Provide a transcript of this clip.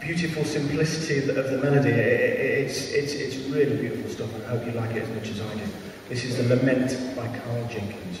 beautiful simplicity of the, of the melody. It, it, it's, it's, it's really beautiful stuff, and I hope you like it as much as I do. This is the Lament by Carl Jenkins.